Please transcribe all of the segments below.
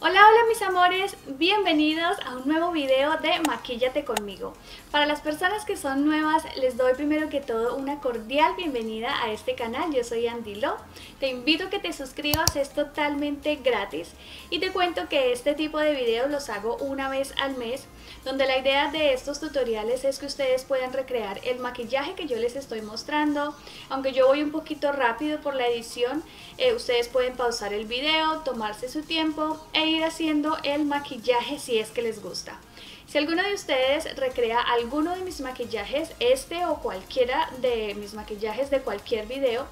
Hola, hola mis amores, bienvenidos a un nuevo video de Maquíllate conmigo. Para las personas que son nuevas, les doy primero que todo una cordial bienvenida a este canal. Yo soy Andy Lo. Te invito a que te suscribas, es totalmente gratis. Y te cuento que este tipo de videos los hago una vez al mes, donde la idea de estos tutoriales es que ustedes puedan recrear el maquillaje que yo les estoy mostrando. Aunque yo voy un poquito rápido por la edición, eh, ustedes pueden pausar el video, tomarse su tiempo e ir haciendo el maquillaje si es que les gusta. Si alguno de ustedes recrea alguno de mis maquillajes, este o cualquiera de mis maquillajes de cualquier video,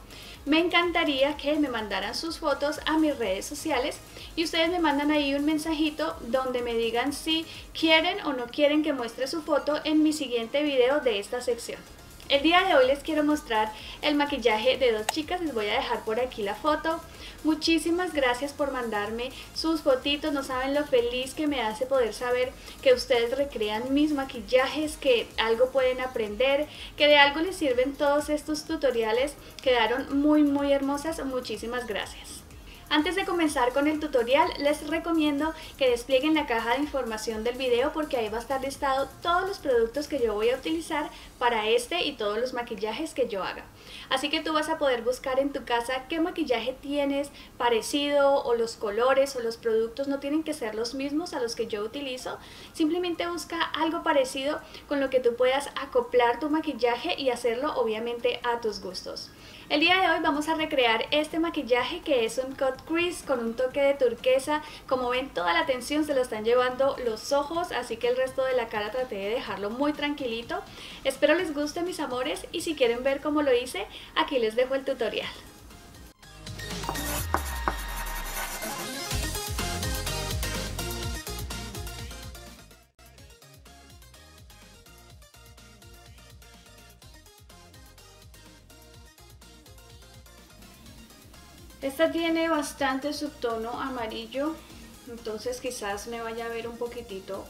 me encantaría que me mandaran sus fotos a mis redes sociales y ustedes me mandan ahí un mensajito donde me digan si quieren o no quieren que muestre su foto en mi siguiente video de esta sección. El día de hoy les quiero mostrar el maquillaje de dos chicas, les voy a dejar por aquí la foto. Muchísimas gracias por mandarme sus fotitos, no saben lo feliz que me hace poder saber que ustedes recrean mis maquillajes, que algo pueden aprender, que de algo les sirven todos estos tutoriales, quedaron muy muy hermosas, muchísimas gracias. Antes de comenzar con el tutorial, les recomiendo que desplieguen la caja de información del video porque ahí va a estar listado todos los productos que yo voy a utilizar para este y todos los maquillajes que yo haga. Así que tú vas a poder buscar en tu casa qué maquillaje tienes parecido o los colores o los productos no tienen que ser los mismos a los que yo utilizo. Simplemente busca algo parecido con lo que tú puedas acoplar tu maquillaje y hacerlo obviamente a tus gustos. El día de hoy vamos a recrear este maquillaje que es un cut crease con un toque de turquesa. Como ven toda la atención se lo están llevando los ojos, así que el resto de la cara traté de dejarlo muy tranquilito. Espero les guste mis amores y si quieren ver cómo lo hice, aquí les dejo el tutorial. Esta tiene bastante subtono amarillo, entonces quizás me vaya a ver un poquitito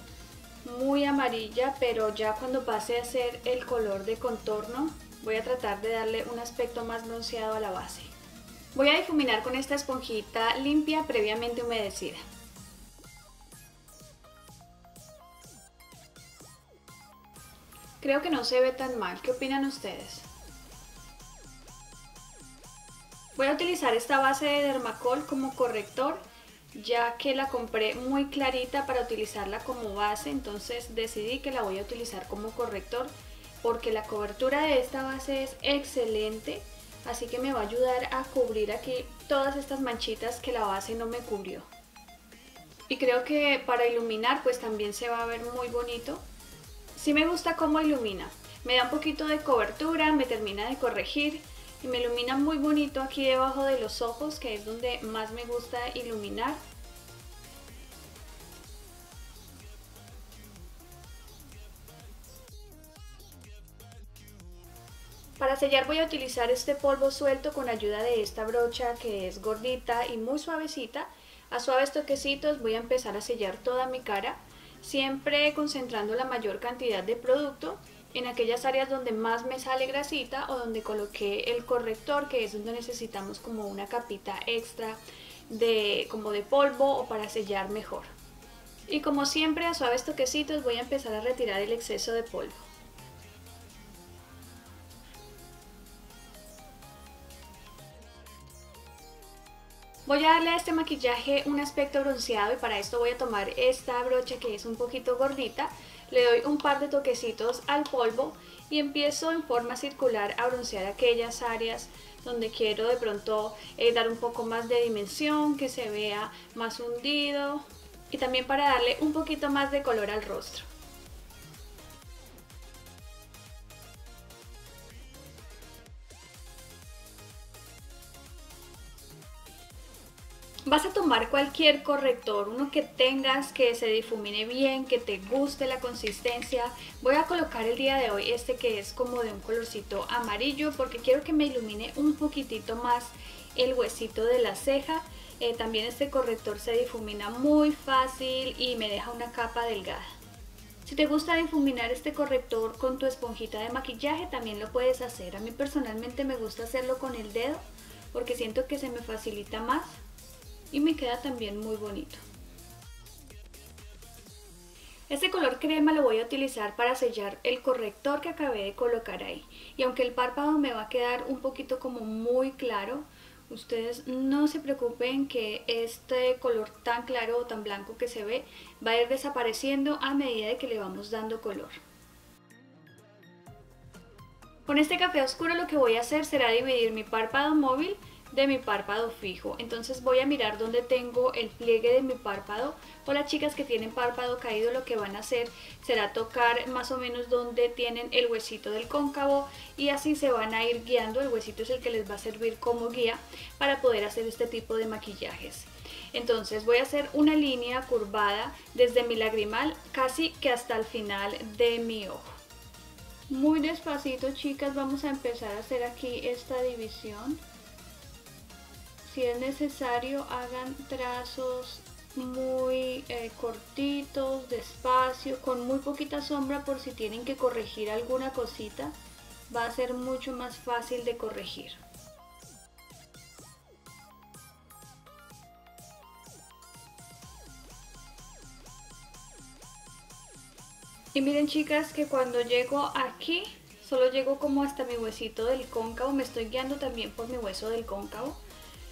muy amarilla, pero ya cuando pase a ser el color de contorno voy a tratar de darle un aspecto más bronceado a la base. Voy a difuminar con esta esponjita limpia previamente humedecida. Creo que no se ve tan mal, ¿qué opinan ustedes? Voy a utilizar esta base de Dermacol como corrector ya que la compré muy clarita para utilizarla como base, entonces decidí que la voy a utilizar como corrector porque la cobertura de esta base es excelente, así que me va a ayudar a cubrir aquí todas estas manchitas que la base no me cubrió. Y creo que para iluminar pues también se va a ver muy bonito. Sí me gusta cómo ilumina, me da un poquito de cobertura, me termina de corregir, y me ilumina muy bonito aquí debajo de los ojos que es donde más me gusta iluminar Para sellar voy a utilizar este polvo suelto con ayuda de esta brocha que es gordita y muy suavecita. A suaves toquecitos voy a empezar a sellar toda mi cara, siempre concentrando la mayor cantidad de producto en aquellas áreas donde más me sale grasita o donde coloqué el corrector, que es donde necesitamos como una capita extra de, como de polvo o para sellar mejor. Y como siempre a suaves toquecitos voy a empezar a retirar el exceso de polvo. Voy a darle a este maquillaje un aspecto bronceado y para esto voy a tomar esta brocha que es un poquito gordita le doy un par de toquecitos al polvo y empiezo en forma circular a broncear aquellas áreas donde quiero de pronto eh, dar un poco más de dimensión, que se vea más hundido y también para darle un poquito más de color al rostro. Vas a tomar cualquier corrector, uno que tengas que se difumine bien, que te guste la consistencia. Voy a colocar el día de hoy este que es como de un colorcito amarillo porque quiero que me ilumine un poquitito más el huesito de la ceja. Eh, también este corrector se difumina muy fácil y me deja una capa delgada. Si te gusta difuminar este corrector con tu esponjita de maquillaje, también lo puedes hacer. A mí personalmente me gusta hacerlo con el dedo porque siento que se me facilita más y me queda también muy bonito. Este color crema lo voy a utilizar para sellar el corrector que acabé de colocar ahí. Y aunque el párpado me va a quedar un poquito como muy claro, Ustedes no se preocupen que este color tan claro o tan blanco que se ve va a ir desapareciendo a medida de que le vamos dando color. Con este café oscuro lo que voy a hacer será dividir mi párpado móvil de mi párpado fijo. Entonces voy a mirar dónde tengo el pliegue de mi párpado. O las chicas que tienen párpado caído lo que van a hacer será tocar más o menos donde tienen el huesito del cóncavo y así se van a ir guiando. El huesito es el que les va a servir como guía para poder hacer este tipo de maquillajes. Entonces voy a hacer una línea curvada desde mi lagrimal casi que hasta el final de mi ojo. Muy despacito chicas vamos a empezar a hacer aquí esta división si es necesario hagan trazos muy eh, cortitos, despacio, con muy poquita sombra por si tienen que corregir alguna cosita, va a ser mucho más fácil de corregir. Y miren chicas que cuando llego aquí, solo llego como hasta mi huesito del cóncavo, me estoy guiando también por mi hueso del cóncavo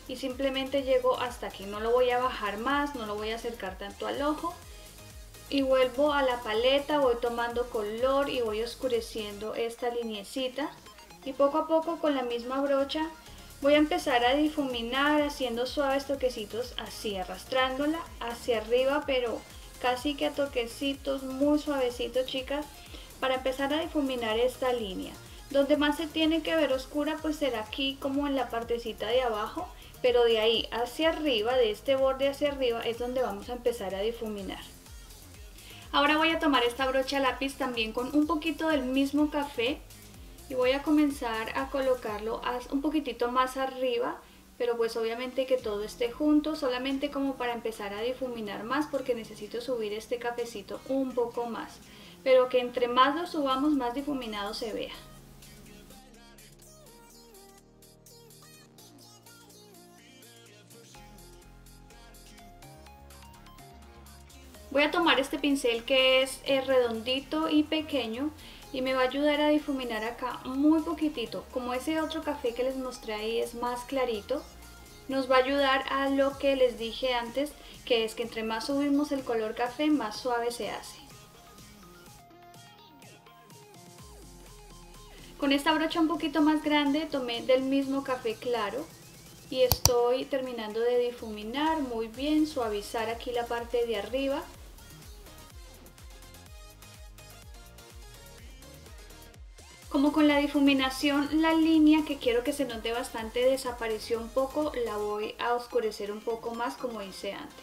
y simplemente llego hasta aquí, no lo voy a bajar más, no lo voy a acercar tanto al ojo. Y vuelvo a la paleta, voy tomando color y voy oscureciendo esta linecita y poco a poco con la misma brocha voy a empezar a difuminar haciendo suaves toquecitos así, arrastrándola hacia arriba pero casi que a toquecitos muy suavecitos chicas para empezar a difuminar esta línea. Donde más se tiene que ver oscura pues será aquí como en la partecita de abajo pero de ahí hacia arriba, de este borde hacia arriba, es donde vamos a empezar a difuminar. Ahora voy a tomar esta brocha lápiz también con un poquito del mismo café y voy a comenzar a colocarlo un poquitito más arriba, pero pues obviamente que todo esté junto, solamente como para empezar a difuminar más porque necesito subir este cafecito un poco más, pero que entre más lo subamos más difuminado se vea. Voy a tomar este pincel que es eh, redondito y pequeño y me va a ayudar a difuminar acá muy poquitito. Como ese otro café que les mostré ahí es más clarito, nos va a ayudar a lo que les dije antes, que es que entre más subimos el color café, más suave se hace. Con esta brocha un poquito más grande tomé del mismo café claro y estoy terminando de difuminar muy bien, suavizar aquí la parte de arriba Como con la difuminación, la línea que quiero que se note bastante desapareció un poco, la voy a oscurecer un poco más como hice antes.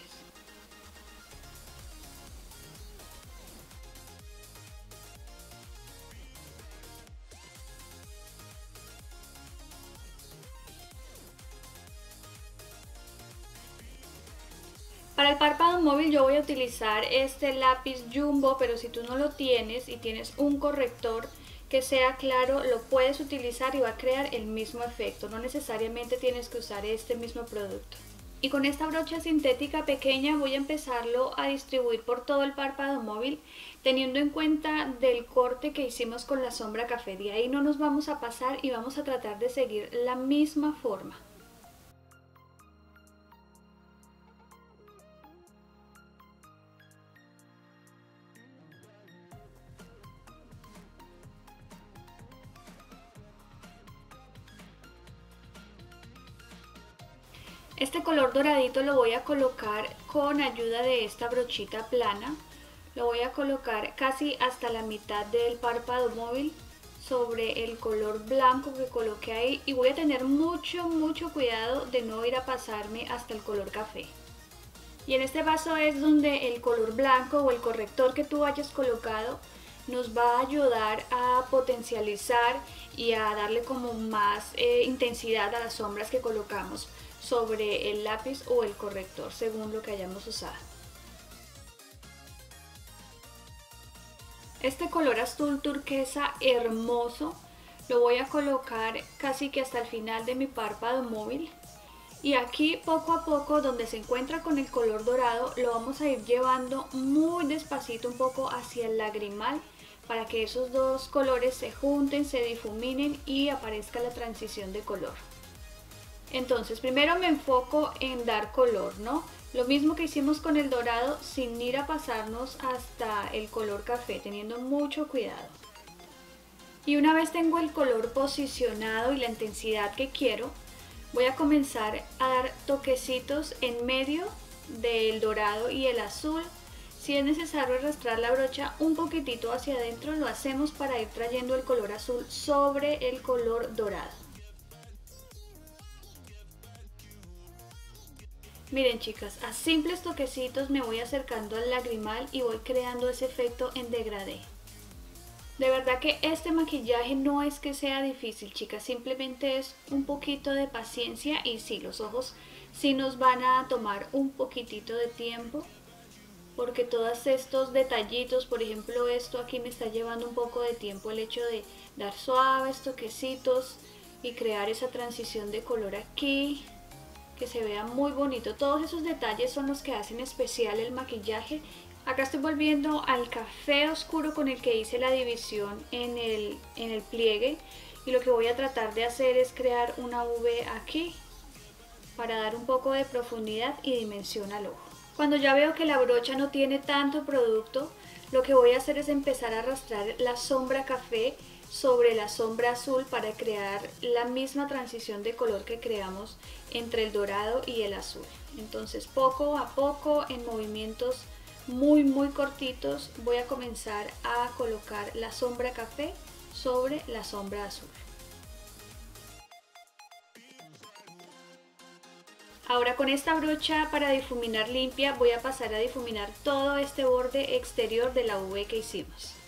Para el párpado móvil yo voy a utilizar este lápiz Jumbo, pero si tú no lo tienes y tienes un corrector, que sea claro lo puedes utilizar y va a crear el mismo efecto, no necesariamente tienes que usar este mismo producto. Y con esta brocha sintética pequeña voy a empezarlo a distribuir por todo el párpado móvil teniendo en cuenta del corte que hicimos con la sombra café. De ahí no nos vamos a pasar y vamos a tratar de seguir la misma forma. Este color doradito lo voy a colocar con ayuda de esta brochita plana. Lo voy a colocar casi hasta la mitad del párpado móvil sobre el color blanco que coloqué ahí y voy a tener mucho mucho cuidado de no ir a pasarme hasta el color café. Y en este vaso es donde el color blanco o el corrector que tú hayas colocado nos va a ayudar a potencializar y a darle como más eh, intensidad a las sombras que colocamos sobre el lápiz o el corrector según lo que hayamos usado. Este color azul turquesa hermoso lo voy a colocar casi que hasta el final de mi párpado móvil y aquí poco a poco donde se encuentra con el color dorado lo vamos a ir llevando muy despacito un poco hacia el lagrimal para que esos dos colores se junten, se difuminen y aparezca la transición de color. Entonces primero me enfoco en dar color, ¿no? Lo mismo que hicimos con el dorado sin ir a pasarnos hasta el color café, teniendo mucho cuidado. Y una vez tengo el color posicionado y la intensidad que quiero, voy a comenzar a dar toquecitos en medio del dorado y el azul. Si es necesario arrastrar la brocha un poquitito hacia adentro, lo hacemos para ir trayendo el color azul sobre el color dorado. Miren chicas, a simples toquecitos me voy acercando al lagrimal y voy creando ese efecto en degradé. De verdad que este maquillaje no es que sea difícil chicas, simplemente es un poquito de paciencia y sí, los ojos sí nos van a tomar un poquitito de tiempo porque todos estos detallitos, por ejemplo esto aquí me está llevando un poco de tiempo el hecho de dar suaves toquecitos y crear esa transición de color aquí que se vea muy bonito. Todos esos detalles son los que hacen especial el maquillaje. Acá estoy volviendo al café oscuro con el que hice la división en el, en el pliegue. Y lo que voy a tratar de hacer es crear una V aquí para dar un poco de profundidad y dimensión al ojo. Cuando ya veo que la brocha no tiene tanto producto, lo que voy a hacer es empezar a arrastrar la sombra café sobre la sombra azul para crear la misma transición de color que creamos entre el dorado y el azul. Entonces poco a poco en movimientos muy muy cortitos voy a comenzar a colocar la sombra café sobre la sombra azul. Ahora con esta brocha para difuminar limpia voy a pasar a difuminar todo este borde exterior de la V que hicimos.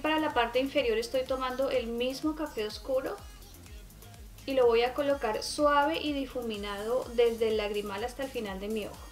Para la parte inferior estoy tomando el mismo café oscuro y lo voy a colocar suave y difuminado desde el lagrimal hasta el final de mi ojo.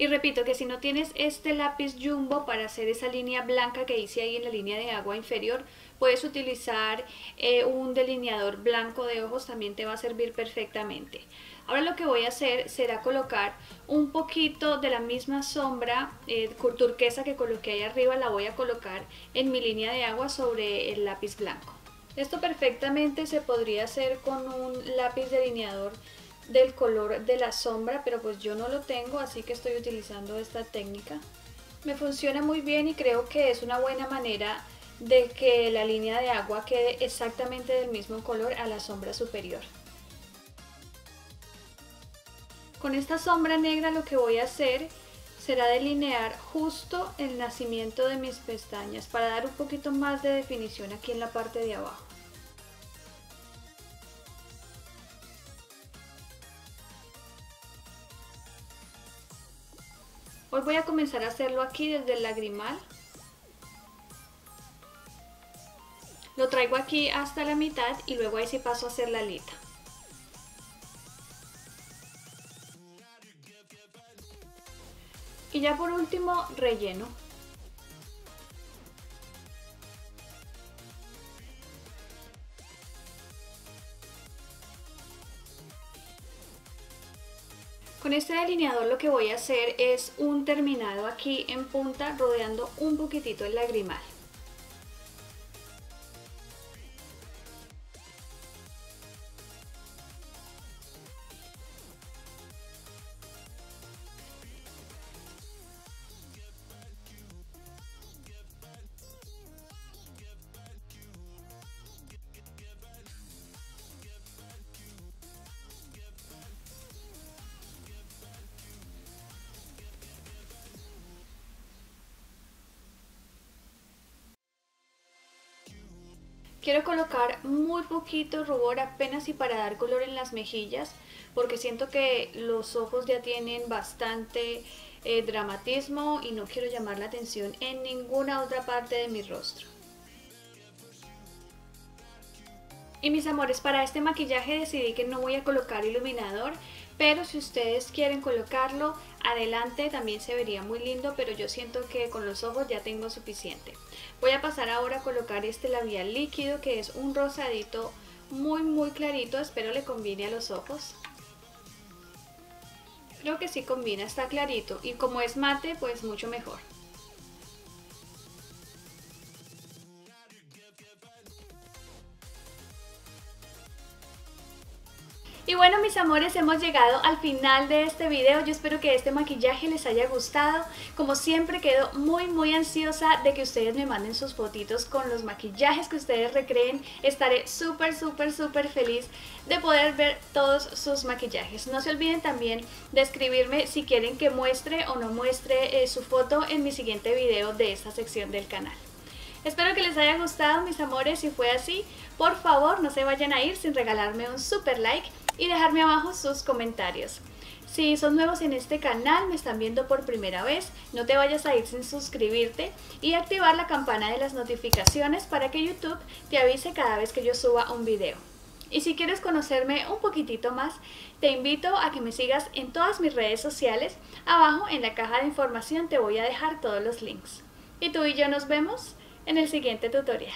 Y repito que si no tienes este lápiz jumbo para hacer esa línea blanca que hice ahí en la línea de agua inferior, puedes utilizar eh, un delineador blanco de ojos, también te va a servir perfectamente. Ahora lo que voy a hacer será colocar un poquito de la misma sombra eh, turquesa que coloqué ahí arriba, la voy a colocar en mi línea de agua sobre el lápiz blanco. Esto perfectamente se podría hacer con un lápiz delineador del color de la sombra, pero pues yo no lo tengo, así que estoy utilizando esta técnica. Me funciona muy bien y creo que es una buena manera de que la línea de agua quede exactamente del mismo color a la sombra superior. Con esta sombra negra lo que voy a hacer será delinear justo el nacimiento de mis pestañas para dar un poquito más de definición aquí en la parte de abajo. Voy a comenzar a hacerlo aquí desde el lagrimal. Lo traigo aquí hasta la mitad y luego ahí sí paso a hacer la alita. Y ya por último relleno. Con este delineador lo que voy a hacer es un terminado aquí en punta rodeando un poquitito el lagrimal. Quiero colocar muy poquito rubor apenas y para dar color en las mejillas porque siento que los ojos ya tienen bastante eh, dramatismo y no quiero llamar la atención en ninguna otra parte de mi rostro. Y mis amores, para este maquillaje decidí que no voy a colocar iluminador, pero si ustedes quieren colocarlo, adelante también se vería muy lindo, pero yo siento que con los ojos ya tengo suficiente. Voy a pasar ahora a colocar este labial líquido que es un rosadito muy muy clarito, espero le combine a los ojos. Creo que sí combina, está clarito y como es mate pues mucho mejor. Y bueno mis amores, hemos llegado al final de este video. Yo espero que este maquillaje les haya gustado. Como siempre quedo muy muy ansiosa de que ustedes me manden sus fotitos con los maquillajes que ustedes recreen. Estaré súper súper súper feliz de poder ver todos sus maquillajes. No se olviden también de escribirme si quieren que muestre o no muestre eh, su foto en mi siguiente video de esta sección del canal. Espero que les haya gustado mis amores, si fue así, por favor no se vayan a ir sin regalarme un super like y dejarme abajo sus comentarios. Si son nuevos en este canal, me están viendo por primera vez, no te vayas a ir sin suscribirte y activar la campana de las notificaciones para que YouTube te avise cada vez que yo suba un video. Y si quieres conocerme un poquitito más, te invito a que me sigas en todas mis redes sociales. Abajo en la caja de información te voy a dejar todos los links. Y tú y yo nos vemos en el siguiente tutorial.